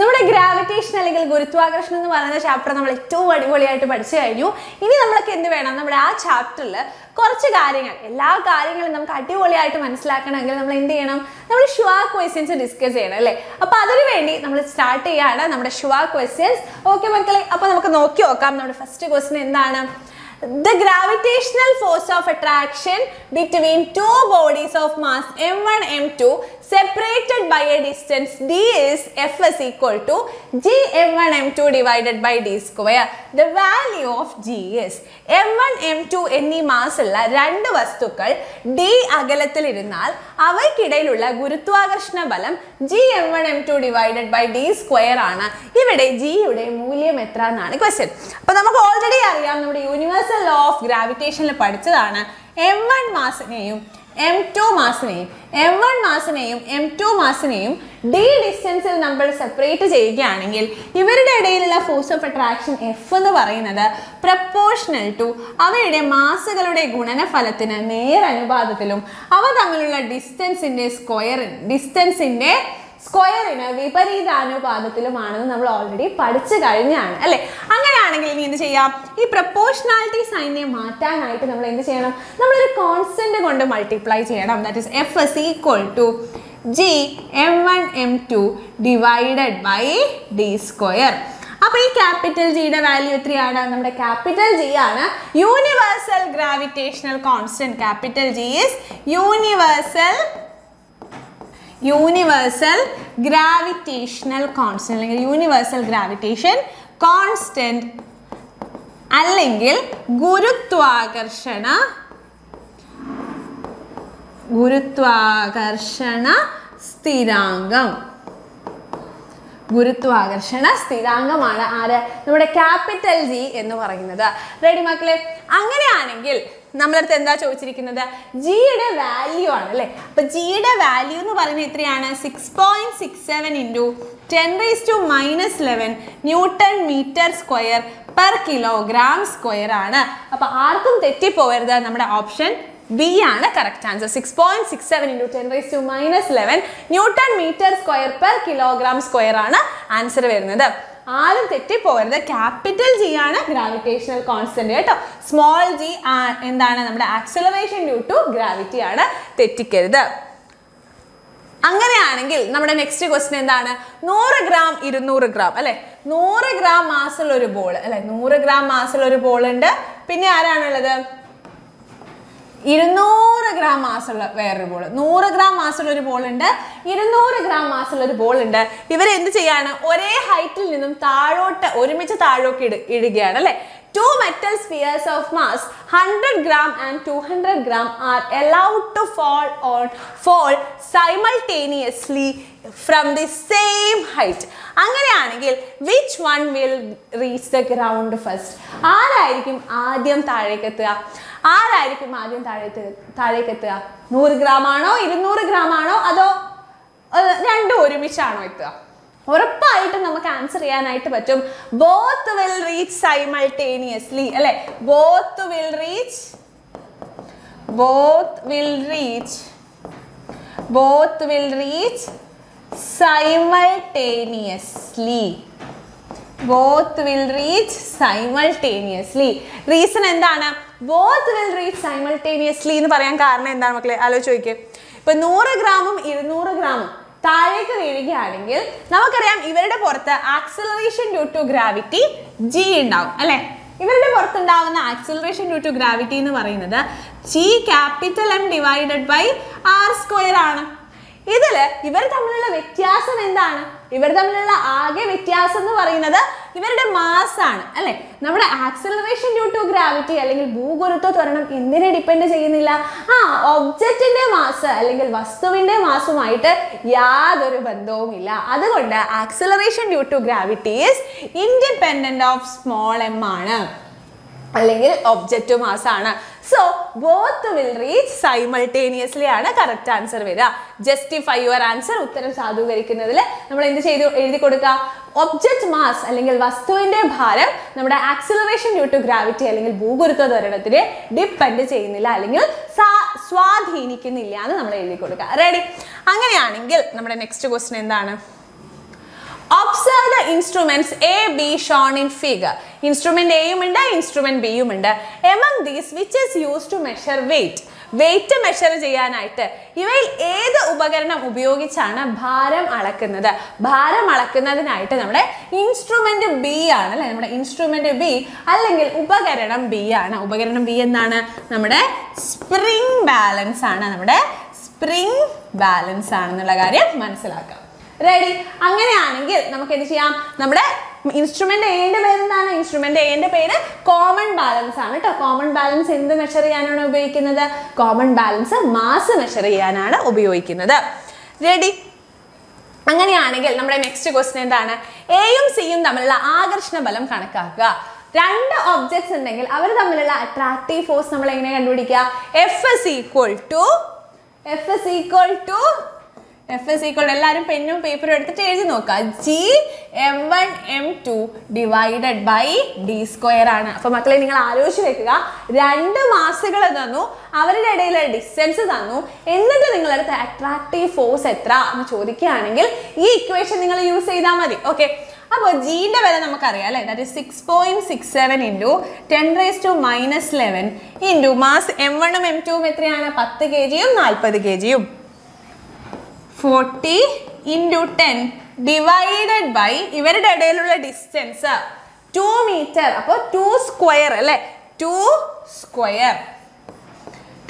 നമ്മുടെ ഗ്രാവിറ്റേഷൻ അല്ലെങ്കിൽ ഗുരുത്വാകർഷണം എന്ന് പറയുന്ന ചാപ്റ്റർ നമ്മൾ ഏറ്റവും അടിപൊളിയായിട്ട് പഠിച്ചു കഴിഞ്ഞു. ഇനി നമ്മൾക്ക് എന്ത് വേണം? നമ്മുടെ ആ ചാപ്റ്ററിൽ കുറച്ച് കാര്യങ്ങൾ. എല്ലാ കാര്യങ്ങളും നമുക്ക് അടിപൊളിയായിട്ട് മനസ്സിലാക്കണമെങ്കിൽ നമ്മൾ എന്ത് ചെയ്യണം? നമ്മൾ ഷുവാ ക്വസ്റ്റ്യൻസ് ഡിസ്കസ് ചെയ്യണം അല്ലേ? അപ്പൊ അതിനു വേണ്ടി നമ്മൾ സ്റ്റാർട്ട് ചെയ്യാണ് നമ്മുടെ ഷുവാ ക്വസ്റ്റ്യൻസ് ഓക്കെ മക്കളെ അപ്പൊ നമുക്ക് നോക്കി നോക്കാം. നമ്മുടെ ഫസ്റ്റ് ക്വസ്റ്റ്യൻ എന്താണ്? The gravitational force of attraction between two bodies of mass m1 m2 separated by a distance d is f is equal to g m1 m2 divided by d square. The value of g is m1 m2 എന്നീ മാസുള്ള രണ്ട് വസ്തുക്കൾ d അകലത്തിലിരുന്നാൽ അവയ്ക്കിടയിലുള്ള ഗുരുത്വാകർഷണ ബലം G M one M two divided by D square ആണ് ഇവിടെ ജിയുടെ മൂല്യം എത്ര എന്നാണ് ക്വസ്റ്റ്യൻ അപ്പൊ നമുക്ക് ഓൾറെഡി അറിയാം നമ്മുടെ യൂണിവേഴ്സൽ ലോ ഓഫ് ഗ്രാവിറ്റേഷനിൽ പഠിച്ചതാണ് എം വൺ മാസിനെയും എം ടു മാസിനെയും എം വൺ മാസിനെയും എം ടു മാസിനെയും ഡി ഡിസ്റ്റൻസിൽ നമ്മൾ സെപ്പറേറ്റ് ചെയ്യുകയാണെങ്കിൽ ഇവരുടെ ഇടയിലുള്ള ഫോഴ്സ് ഓഫ് അട്രാക്ഷൻ എഫ് എന്ന് പറയുന്നത് പ്രപ്പോർഷണൽ ടു അവയുടെ മാസുകളുടെ ഗുണനഫലത്തിന് നേരനുപാതത്തിലും അവ തമ്മിലുള്ള ഡിസ്റ്റൻസിന്റെ സ്ക്വയർ ഡിസ്റ്റൻസിന്റെ സ്ക്വയറിന് വിപരീതാനുപാതത്തിലുമാണെന്ന് നമ്മൾ ഓൾറെഡി പഠിച്ചു കഴിഞ്ഞാണ് അല്ലെ? അങ്ങനെയാണെങ്കിൽ ഇനി എന്ത് ചെയ്യാം? ഈ പ്രപ്പോർഷണാലിറ്റി സൈനെ മാറ്റാനായിട്ട് നമ്മൾ എന്ത് ചെയ്യണം? നമ്മളൊരു കോൺസ്റ്റന്റ് കൊണ്ട് മൾട്ടിപ്ലൈ ചെയ്യണം. That is F S equal to G M one M two divided by D square അപ്പൊ ഈ ക്യാപിറ്റൽ ജിയുടെ വാല്യൂ എത്രയാണ്? നമ്മുടെ ക്യാപിറ്റൽ ജി ആണ് universal gravitational constant capital G is universal universal gravitational constant അല്ലെങ്കിൽ universal gravitation constant അല്ലെങ്കിൽ ഗുരുത്വാകർഷണ ഗുരുത്വാകർഷണ സ്ഥിരാംഗം ഗുരുത്വാകർഷണ സ്ഥിരാംഗമാണ് ആര്? നമ്മുടെ ക്യാപിറ്റൽ ജി എന്ന് പറയുന്നത്. റെഡി മക്കളെ? അങ്ങനെയാണെങ്കിൽ നമ്മളടുത്ത് എന്താ ചോദിച്ചിരിക്കുന്നത്? ജിയുടെ വാല്യൂ ആണ് അല്ലേ? അപ്പൊ ജിയുടെ വാല്യൂ എന്ന് പറയുന്നത് എത്രയാണ്? Six point six seven into ten raise to minus eleven newton metre square per kilogram square ആണ്. അപ്പൊ ആർക്കും തെറ്റിപ്പോകരുത് നമ്മുടെ ഓപ്ഷൻ ബി ആണ് correct answer six point six seven into ten raise to minus eleven newton metre square per kilogram square ആണ് answer വരുന്നത്. ആരും തെറ്റിപ്പോകരുത്. ക്യാപിറ്റൽ ജി ആണ് ഗ്രാവിറ്റേഷണൽ കോൺസ്റ്റന്റ് കേട്ടോ. സ്മോൾ ജി എന്താണ് നമ്മുടെ ആക്സലറേഷൻ ഡ്യൂ ടു ഗ്രാവിറ്റി ആണ് തെറ്റിക്കരുത്. അങ്ങനെയാണെങ്കിൽ നമ്മുടെ നെക്സ്റ്റ് ക്വസ്റ്റ്യൻ എന്താണ്? നൂറ് ഗ്രാം ഇരുന്നൂറ് ഗ്രാം അല്ലെ? നൂറ് ഗ്രാം മാസുള്ള ഒരു ബോൾ അല്ലെ? നൂറ് ഗ്രാം മാസുള്ള ഒരു ബോൾ ഉണ്ട്. പിന്നെ ആരാണുള്ളത് ഇരുന്നൂറ് ഗ്രാം മാസുള്ള വേറൊരു ബോൾ നൂറ് ഗ്രാം മാസുള്ള ഒരു ബോൾ ഉണ്ട്. ഇരുന്നൂറ് ഗ്രാം മാസുള്ള ഒരു ബോൾ ഉണ്ട്. ഇവർ എന്ത് ചെയ്യാണ്? ഒരേ ഹൈറ്റിൽ നിന്നും താഴോട്ട് ഒരുമിച്ച് താഴോട്ട് ഇട ഇടുകയാണ് അല്ലെ? Two metal spheres of mass hundred gram and two hundred gram are allowed to fall on fall simultaneously from the same height അങ്ങനെയാണെങ്കിൽ which one will reach the ground first ആരായിരിക്കും ആദ്യം താഴേക്ക് എത്തുക? ആരായിരിക്കും ആദ്യം താഴേക്ക് താഴേക്ക് എത്തുക നൂറ് ഗ്രാം ആണോ ഇരുന്നൂറ് ഗ്രാം ആണോ അതോ രണ്ടും ഒരുമിച്ചാണോ എത്തുക? ഉറപ്പായിട്ടും നമുക്ക് ആൻസർ ചെയ്യാനായിട്ട് പറ്റും. ബോത്ത് വിൽ റീച്ച് സൈമൾട്ടേനിയസ്ലി അല്ലെ? Both will reach both will reach both will reach simultaneously both will reach simultaneously reason എന്താണ്? ബോത്ത് വിൽ റീച്ച് സൈമൾട്ടേനിയസ്ലി എന്ന് പറയാൻ കാരണം എന്താണ് മക്കളെ? ആലോചിച്ച് ചോദിക്കുക ഇപ്പൊ നൂറ് ഗ്രാമും ഇരുന്നൂറ് ഗ്രാമും താഴേക്ക് വീഴുകയാണെങ്കിൽ നമുക്കറിയാം ഇവരുടെ പുറത്ത് acceleration due to gravity G ഉണ്ടാവും അല്ലെ? ഇവരുടെ പുറത്തുണ്ടാവുന്ന ആക്സിലറേഷൻ ഡ്യൂ ടു ഗ്രാവിറ്റി എന്ന് പറയുന്നത് G capital M divided by R square ആണ്. ഇതിൽ ഇവർ തമ്മിലുള്ള വ്യത്യാസം എന്താണ്? ഇവർ തമ്മിലുള്ള ആകെ വ്യത്യാസം എന്ന് പറയുന്നത് ഇവരുടെ മാസ് ആണ് അല്ലെ? നമ്മുടെ ആക്സിലറേഷൻ ഡ്യൂ ടു ഗ്രാവിറ്റി അല്ലെങ്കിൽ ഭൂഗുരുത്വ ത്വരണം എന്തിനെ ഡിപ്പെൻഡ് ചെയ്യുന്നില്ല? ആ ഒബ്ജക്റ്റിന്റെ മാസ് അല്ലെങ്കിൽ വസ്തുവിന്റെ മാസുമായിട്ട് യാതൊരു ബന്ധവുമില്ല അതുകൊണ്ട് acceleration due to gravity is independent of small M ആണ്. അല്ലെങ്കിൽ ഒബ്ജക്റ്റ് മാസ് ആണ് so both will reach simultaneously ആണ് കറക്റ്റ് ആൻസർ വരിക. ജസ്റ്റിഫൈ യുവർ ആൻസർ ഉത്തരം സാധൂകരിക്കുന്നതിൽ നമ്മൾ എന്ത് ചെയ്തു? എഴുതി കൊടുക്കുക. ഒബ്ജക്റ്റ് മാസ് അല്ലെങ്കിൽ വസ്തുവിന്റെ ഭാരം നമ്മുടെ ആക്സിലറേഷൻ ഡ്യൂ ടു ഗ്രാവിറ്റി അല്ലെങ്കിൽ ഭൂഗുരുത്വ ത്വരണത്തിന് ഡിപ്പെൻഡ് ചെയ്യുന്നില്ല അല്ലെങ്കിൽ സ്വാധീനിക്കുന്നില്ല എന്ന് നമ്മൾ എഴുതി കൊടുക്കുക. റെഡി അങ്ങനെയാണെങ്കിൽ നമ്മുടെ നെക്സ്റ്റ് ക്വസ്റ്റൻ എന്താണ്? Observe instruments A B shown in figure instrument എയും ഉണ്ട് ഇൻസ്ട്രുമെന്റ് ബിയും ഉണ്ട്. Among these which is use to measure weight weight measure ചെയ്യാനായിട്ട് ഇവയിൽ ഏത് ഉപകരണം ഉപയോഗിച്ചാണ് ഭാരം അളക്കുന്നത്? ഭാരം അളക്കുന്നതിനായിട്ട് നമ്മുടെ ഇൻസ്ട്രുമെന്റ് ബി ആണ് അല്ലെ? നമ്മുടെ ഇൻസ്ട്രുമെന്റ് ബി അല്ലെങ്കിൽ ഉപകരണം ബി ആണ്. ഉപകരണം ബി എന്നാണ് നമ്മുടെ സ്പ്രിംഗ് ബാലൻസ് ആണ്. നമ്മുടെ സ്പ്രിംഗ് ബാലൻസ് ആണെന്നുള്ള കാര്യം മനസ്സിലാക്കാം. റെഡി അങ്ങനെയാണെങ്കിൽ നമുക്ക് എന്ത് ചെയ്യാം? നമ്മുടെ ഇൻസ്ട്രുമെന്റ് എന്റെ പേര് എന്താണ്? ഇൻസ്ട്രുമെന്റ് എന്റെ പേര് കോമൺ ബാലൻസ് ആണ് കേട്ടോ കോമൺ ബാലൻസ് എന്ത് മെഷർ ചെയ്യാനാണ് ഉപയോഗിക്കുന്നത്? കോമൺ ബാലൻസ് മാസ് മെഷർ ചെയ്യാനാണ് ഉപയോഗിക്കുന്നത്. റെഡി അങ്ങനെയാണെങ്കിൽ നമ്മുടെ നെക്സ്റ്റ് ക്വസ്റ്റ്യൻ എന്താണ്? എയും സിയും തമ്മിലുള്ള ആകർഷണ ബലം കണക്കാക്കുക. രണ്ട് ഒബ്ജക്ട്സ് ഉണ്ടെങ്കിൽ അവർ തമ്മിലുള്ള അട്രാക്റ്റീവ് ഫോഴ്സ് നമ്മൾ എങ്ങനെ കണ്ടുപിടിക്കുക? F S equal to F S equal to F S equal എല്ലാവരും പെന്നും പേപ്പറും എടുത്തിട്ട് എഴുതി നോക്കുക G M one M two divided by D square ആണ്. അപ്പൊ മക്കളെ നിങ്ങൾ ആലോചിച്ച് വെക്കുക. രണ്ട് മാസുകൾ തന്നു. അവരുടെ ഇടയിലെ ഡിസ്റ്റൻസ് തന്നു. എന്നിട്ട് നിങ്ങളടുത്ത് അട്രാക്റ്റീവ് ഫോഴ്സ് എത്ര എന്ന് ചോദിക്കുകയാണെങ്കിൽ ഈ ഇക്വേഷൻ നിങ്ങൾ യൂസ് ചെയ്താൽ മതി. ഓക്കെ അപ്പോൾ ജീന്റെ വില നമുക്കറിയാം അല്ലേ? That six point six seven into ten raise to minus eleven into mass M വണ്ണും എം ടുവും എത്രയാണ്? പത്ത് കെ ജിയും നാൽപ്പത് കെ ജിയും forty into ten divided by ഇവരുടെ ഇടയിലുള്ള ഡിസ്റ്റൻസ് ടു മീറ്റർ അപ്പോൾ ടു സ്ക്വയർ അല്ലേ? ടു സ്ക്വയർ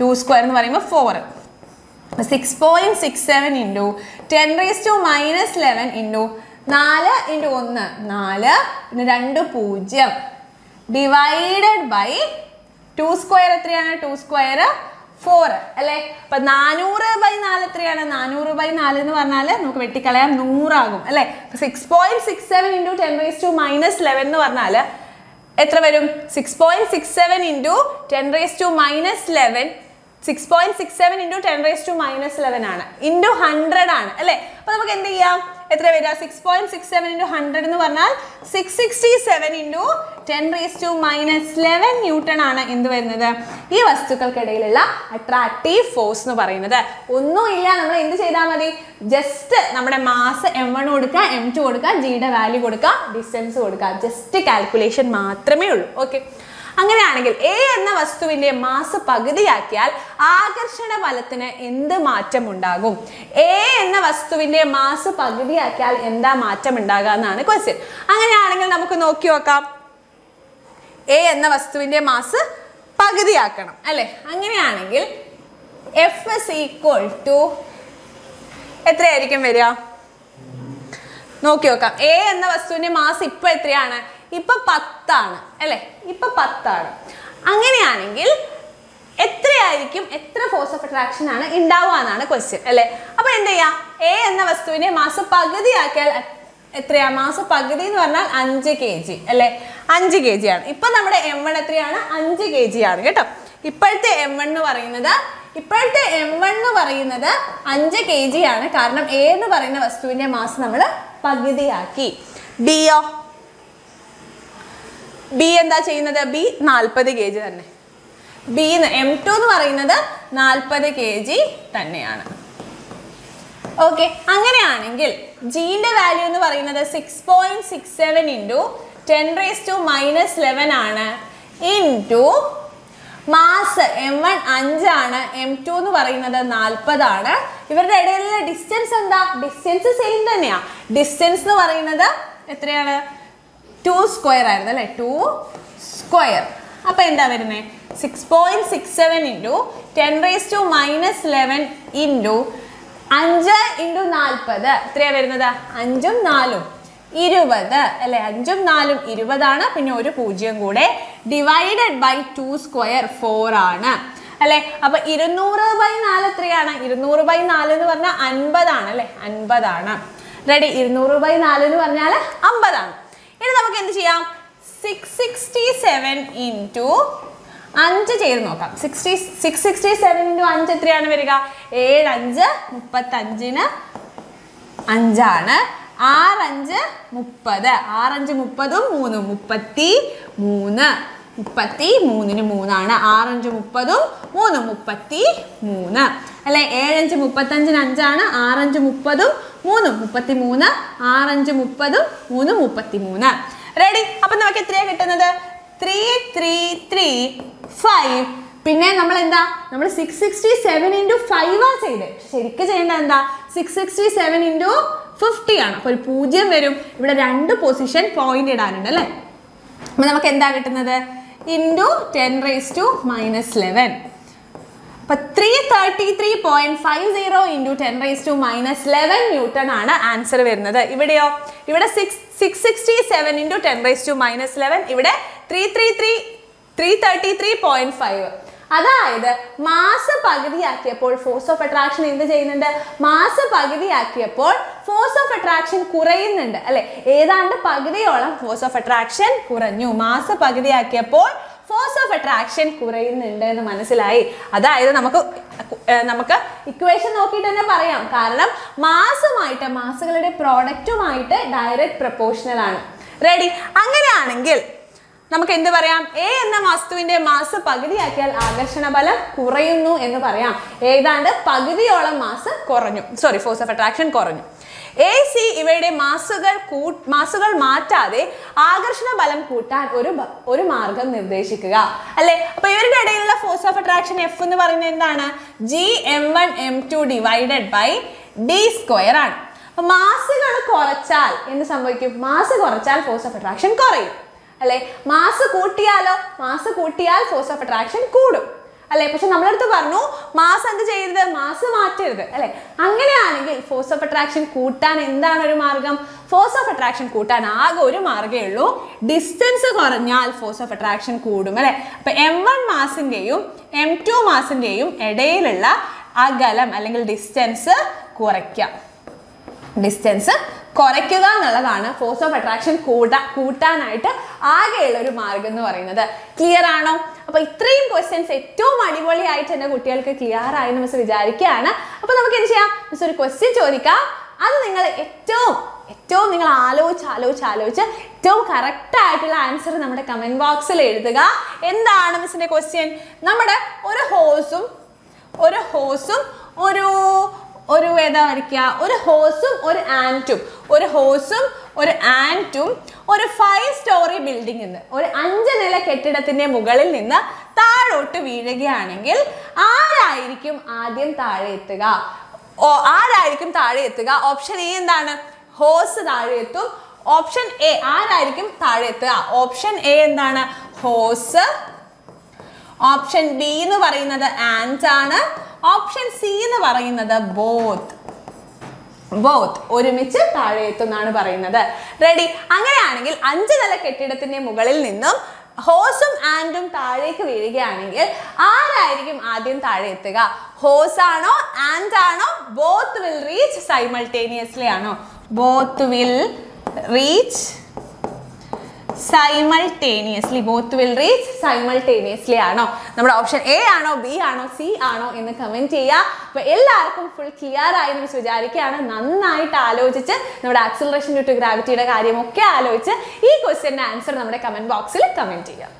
ടു സ്ക്വയർ എന്ന് പറയുമ്പോൾ four six point six seven into ten raise to minus eleven into നാല് ഇന്റു ഒന്ന്. നാല് പിന്നെ രണ്ട് പൂജ്യം. ഡിവൈഡഡ് ബൈ ടു സ്ക്വയർ എത്രയാണ്? ടു സ്ക്വയർ ഫോർ അല്ലേ? അപ്പൊ നാനൂറ് ബൈ നാല് എത്രയാണ്? നാനൂറ് ബൈ നാല് എന്ന് പറഞ്ഞാൽ നമുക്ക് വെട്ടിക്കളയാം നൂറാകും അല്ലെ? Six point six seven into ten raise to minus eleven എന്ന് പറഞ്ഞാൽ എത്ര വരും? Six point six seven into ten raise to minus eleven six point six seven into ten raise to minus eleven ആണ്. ഇന്റു ഹൺഡ്രഡ് ആണ് അല്ലേ? അപ്പൊ നമുക്ക് എന്ത് ചെയ്യാം? എത്ര വരിക? Six point six seven into hundred എന്ന് പറഞ്ഞാൽ six sixty seven into ten raise to minus eleven newton ആണ് എന്ത് വരുന്നത്? ഈ വസ്തുക്കൾക്കിടയിലുള്ള അട്രാക്റ്റീവ് ഫോഴ്സ് എന്ന് പറയുന്നത്. ഒന്നുമില്ല നമ്മൾ എന്ത് ചെയ്താൽ മതി? ജസ്റ്റ് നമ്മുടെ മാസ് എം വൺ കൊടുക്കുക എം ടു കൊടുക്കുക ജിയുടെ വാല്യൂ കൊടുക്കുക ഡിസ്റ്റൻസ് കൊടുക്കുക. ജസ്റ്റ് കാൽക്കുലേഷൻ മാത്രമേ ഉള്ളൂ. ഓക്കെ അങ്ങനെയാണെങ്കിൽ എ എന്ന വസ്തുവിന്റെ മാസ് പകുതിയാക്കിയാൽ ആകർഷണ ബലത്തിന് എന്ത് മാറ്റം ഉണ്ടാകും എ എന്ന വസ്തുവിന്റെ മാസ് പകുതിയാക്കിയാൽ എന്താ മാറ്റം ഉണ്ടാകുക എന്നാണ് ക്വസ്റ്റ്യൻ അങ്ങനെയാണെങ്കിൽ നമുക്ക് നോക്കി നോക്കാം. എ എന്ന വസ്തുവിന്റെ മാസ് പകുതിയാക്കണം അല്ലെ? അങ്ങനെയാണെങ്കിൽ എഫ് എസ് ഈക്വൽ ടു എത്രയായിരിക്കും വരിക? നോക്കി നോക്കാം. എ എന്ന വസ്തുവിന്റെ മാസ് ഇപ്പൊ എത്രയാണ്? ഇപ്പൊ പത്താണ് അല്ലെ? ഇപ്പൊ പത്താണ്. അങ്ങനെയാണെങ്കിൽ എത്രയായിരിക്കും എത്ര ഫോഴ്സ് ഓഫ് അട്രാക്ഷൻ ആണ് ഉണ്ടാവുക എന്നാണ് ക്വസ്റ്റ്യൻ അല്ലെ? അപ്പൊ എന്ത് ചെയ്യാം? എ എന്ന വസ്തുവിനെ മാസ് പകുതിയാക്കിയാൽ എത്രയാ? മാസ് പകുതി എന്ന് പറഞ്ഞാൽ അഞ്ച് കെ ജി അല്ലെ? അഞ്ച് കെ ജി ആണ്. ഇപ്പൊ നമ്മുടെ എം വൺ എത്രയാണ്? അഞ്ച് കെ ജി ആണ് കേട്ടോ? ഇപ്പോഴത്തെ എം വൺ എന്ന് പറയുന്നത് ഇപ്പോഴത്തെ എം വൺ എന്ന് പറയുന്നത് അഞ്ച് കെ ജി ആണ്. കാരണം എ എന്ന് പറയുന്ന വസ്തുവിന്റെ മാസം നമ്മൾ പകുതിയാക്കി. ബിയോ ബി എന്താ ചെയ്യുന്നത്? ബി നാൽപ്പത് കെ ജി തന്നെ ബി എം ടു എന്ന് പറയുന്നത് നാൽപ്പത് കെ ജി തന്നെയാണ്. ഓക്കെ അങ്ങനെയാണെങ്കിൽ ജീന്റെ വാല്യൂ എന്ന് പറയുന്നത് six point six seven into ten raise to minus eleven ആണ്. ഇന്റു മാസ് എം വൺ അഞ്ചാണ് എം ടു എന്ന് പറയുന്നത് നാൽപ്പതാണ് ഇവരുടെ ഇടയിലുള്ള ഡിസ്റ്റൻസ് എന്താ? ഡിസ്റ്റൻസ് സെയിം തന്നെയാണ് ഡിസ്റ്റൻസ് എന്ന് പറയുന്നത് എത്രയാണ്? ടു സ്ക്വയർ ആയിരുന്നു അല്ലേ? ടു സ്ക്വയർ അപ്പോൾ എന്താ വരുന്നത് six point six seven into ten raise to minus eleven into അഞ്ച് ഇന്റു നാൽപ്പത്. എത്രയാണ് വരുന്നത്? അഞ്ചും നാലും. ഇരുപത്. അല്ലേ? അഞ്ചും നാലും ഇരുപതാണ്. പിന്നെ ഒരു പൂജ്യം കൂടെ divided by two square four ആണ്. അല്ലെ? അപ്പൊ ഇരുന്നൂറ് ബൈ നാല് എത്രയാണ്? ഇരുന്നൂറ് ബൈ നാല് എന്ന് പറഞ്ഞാൽ അൻപതാണ് അല്ലെ? അൻപതാണ്. റെഡി ഇരുന്നൂറ് ബൈ നാല് എന്ന് പറഞ്ഞാൽ അമ്പതാണ്. ഇനി നമുക്ക് എന്ത് ചെയ്യാം? സിക്സ് സിക്സ്റ്റി സെവൻ ഇന്റു അഞ്ച് ചെയ്ത് നോക്കാം. Sixty six sixty seven into അഞ്ച് എത്രയാണ് വരിക? ഏഴ് അഞ്ച് മുപ്പത്തഞ്ചിന് അഞ്ചാണ്. ആറഞ്ച് മുപ്പത്. ആറഞ്ച് മുപ്പതും മൂന്നും മുപ്പത്തി മൂന്ന്. മുപ്പത്തി മൂന്നിന് മൂന്നാണ്. ആറഞ്ച് മുപ്പതും മൂന്നും മുപ്പത്തി മൂന്ന്. അല്ലെ? ഏഴഞ്ച് മുപ്പത്തഞ്ചിന് അഞ്ചാണ്. ആറഞ്ച് മുപ്പതും മൂന്ന് മുപ്പത്തി മൂന്ന് ആറഞ്ച് മുപ്പതും മൂന്ന് മുപ്പത്തി മൂന്ന് റെഡി അപ്പൊ നമുക്ക് എത്രയാ കിട്ടുന്നത്? ത്രീ ത്രീ ത്രീ ഫൈവ് പിന്നെ നമ്മൾ എന്താ നമ്മൾ six sixty seven into five ആ ചെയ്ത്. ശരിക്കും ചെയ്യേണ്ടത് എന്താ? Six sixty seven into fifty ആണ്. അപ്പോൾ ഒരു പൂജ്യം വരും. ഇവിടെ രണ്ട് പൊസിഷൻ പോയിന്റ് ഇടാനുണ്ട് അല്ലേ? അപ്പൊ നമുക്ക് എന്താ കിട്ടുന്നത്? Into ten raise to minus eleven അപ്പൊ three thirty three point five zero into ten raise to minus eleven newton ആണ് ആൻസർ വരുന്നത്. ഇവിടെയോ? ഇവിടെ six six sixty seven into ten raise to minus eleven ഇവിടെ three three three three thirty three point five അതായത് മാസ പകുതിയാക്കിയപ്പോൾ force of attraction എന്ത് ചെയ്യുന്നുണ്ട്? മാസ പകുതിയാക്കിയപ്പോൾ ഫോഴ്സ് ഓഫ് അട്രാക്ഷൻ കുറയുന്നുണ്ട്. അല്ലെ? ഏതാണ്ട് പകുതിയോളം ഫോഴ്സ് ഓഫ് അട്രാക്ഷൻ കുറഞ്ഞു. മാസ പകുതിയാക്കിയപ്പോൾ ഫോഴ്സ് ഓഫ് അട്രാക്ഷൻ കുറയുന്നുണ്ട് എന്ന് മനസ്സിലായി. അതായത് നമുക്ക് നമുക്ക് ഇക്വേഷൻ നോക്കിയിട്ട് തന്നെ പറയാം. കാരണം മാസമായിട്ട് മാസുകളുടെ പ്രോഡക്റ്റുമായിട്ട് ഡയറക്റ്റ് പ്രപ്പോർഷണൽ ആണ്. റെഡി അങ്ങനെയാണെങ്കിൽ നമുക്ക് എന്ത് പറയാം? എ എന്ന വസ്തുവിന്റെ മാസ് പകുതിയാക്കിയാൽ ആകർഷണ ബലം കുറയുന്നു എന്ന് പറയാം. ഏതാണ്ട് പകുതിയോളം മാസ് കുറഞ്ഞു. സോറി ഫോഴ്സ് ഓഫ് അട്രാക്ഷൻ കുറഞ്ഞു. എ സി ഇവയുടെ മാസുകൾ മാസുകൾ മാറ്റാതെ ആകർഷണ ബലം കൂട്ടാൻ ഒരു ഒരു മാർഗം നിർദ്ദേശിക്കുക. അല്ലെ? അപ്പൊ ഇവരുടെ ഇടയിലുള്ള ഫോഴ്സ് ഓഫ് അട്രാക്ഷൻ എഫ് എന്ന് പറയുന്നത് എന്താണ്? G M one M two divided by D square ആണ്. മാസുകൾ കുറച്ചാൽ എന്ത് സംഭവിക്കും? മാസ് കുറച്ചാൽ ഫോഴ്സ് ഓഫ് അട്രാക്ഷൻ കുറയും. അല്ലെ? മാസ് കൂട്ടിയാലോ? മാസ് കൂട്ടിയാൽ ഫോഴ്സ് ഓഫ് അട്രാക്ഷൻ കൂടും. അല്ലെ? പക്ഷെ നമ്മളടുത്ത് പറഞ്ഞു മാസ് എന്ത് ചെയ്യരുത്? മാസ് മാറ്റരുത്. അല്ലെ? അങ്ങനെയാണെങ്കിൽ ഫോഴ്സ് ഓഫ് അട്രാക്ഷൻ കൂട്ടാൻ എന്താണ് ഒരു മാർഗം? ഫോഴ്സ് ഓഫ് അട്രാക്ഷൻ കൂട്ടാൻ ആകെ ഒരു മാർഗമേ ഉള്ളൂ. ഡിസ്റ്റൻസ് കുറഞ്ഞാൽ ഫോഴ്സ് ഓഫ് അട്രാക്ഷൻ കൂടും അല്ലെ? അപ്പൊ എം വൺ മാസിന്റെയും എം ടു മാസിന്റെയും ഇടയിലുള്ള അകലം അല്ലെങ്കിൽ ഡിസ്റ്റൻസ് കുറയ്ക്കാം. ഡിസ്റ്റൻസ് കുറയ്ക്കുക എന്നുള്ളതാണ് ഫോഴ്സ് ഓഫ് അട്രാക്ഷൻ കൂട്ടാ കൂട്ടാനായിട്ട് ആകെയുള്ള ഒരു മാർഗം എന്ന് പറയുന്നത്. ക്ലിയർ ആണോ? അപ്പൊ ഇത്രയും ക്വസ്റ്റ്യൻസ് ഏറ്റവും അടിപൊളിയായിട്ട് എന്റെ കുട്ടികൾക്ക് ക്ലിയർ ആയെന്ന് മിസ് വിചാരിക്കുകയാണ്. അപ്പോൾ നമുക്ക് എന്ത് ചെയ്യാം? മിസ് ഒരു ക്വസ്റ്റ്യൻ ചോദിക്കാം. അത് നിങ്ങൾ ഏറ്റവും ഏറ്റവും നിങ്ങൾ ആലോചിച്ച് ആലോചിച്ച് ആലോചിച്ച് ഏറ്റവും കറക്റ്റ് ആയിട്ടുള്ള ആൻസർ നമ്മുടെ കമന്റ് ബോക്സിൽ എഴുതുക. എന്താണ് മിസ്സിന്റെ ക്വസ്റ്റ്യൻ നമ്മുടെ ഒരു ഹോസും ഒരു ഹോസും ഒരു ഒരു ഏതാ വരയ്ക്കുക? ഒരു ഹോസും ഒരു ആന്റും ഒരു ഹോസും ഒരു ആന്റും ഒരു ഫൈവ് സ്റ്റോറി ബിൽഡിംഗിൽ നിന്ന് ഒരു അഞ്ച് നില കെട്ടിടത്തിന്റെ മുകളിൽ നിന്ന് താഴോട്ട് വീഴുകയാണെങ്കിൽ ആരായിരിക്കും ആദ്യം താഴെ എത്തുക? ഓ ആരായിരിക്കും താഴെ എത്തുക? ഓപ്ഷൻ എ എന്താണ്? ഹോസ് താഴെ എത്തും. ഓപ്ഷൻ എ ആരായിരിക്കും താഴെ എത്തുക? ഓപ്ഷൻ എ എന്താണ്? ഹോസ് ഓപ്ഷൻ ബി എന്ന് പറയുന്നത് ആൻഡ് ആണ്. ഓപ്ഷൻ സി എന്ന് പറയുന്നത് ബോത്ത് ബോത്ത് ഒരുമിച്ച് താഴെ എത്തുന്നാണ് പറയുന്നത്. റെഡി അങ്ങനെയാണെങ്കിൽ അഞ്ച് നില കെട്ടിടത്തിന്റെ മുകളിൽ നിന്നും ഹോസും ആൻഡും താഴേക്ക് വീഴുകയാണെങ്കിൽ ആരായിരിക്കും ആദ്യം താഴെ എത്തുക ഹോസ് ആണോ ആൻഡ് ആണോ ബോത്ത് വിൽ റീച്ച് സൈമൾട്ടേനിയസ്ലി ആണോ? Both will reach simultaneously both will reach simultaneously ആണോ? നമ്മുടെ ഓപ്ഷൻ എ ആണോ ബി ആണോ സി ആണോ എന്ന് കമന്റ് ചെയ്യുക. അപ്പൊ എല്ലാവർക്കും ഫുൾ ക്ലിയർ ആയി എന്ന് വിചാരിക്കുകയാണ്. നന്നായിട്ട് ആലോചിച്ച് നമ്മുടെ ആക്സിലറേഷൻ ഡ്യൂ ടു ഗ്രാവിറ്റിയുടെ കാര്യമൊക്കെ ആലോചിച്ച് ഈ ക്വസ്റ്റ്യന്റെ ആൻസർ നമ്മുടെ കമന്റ് ബോക്സിൽ കമന്റ് ചെയ്യുക.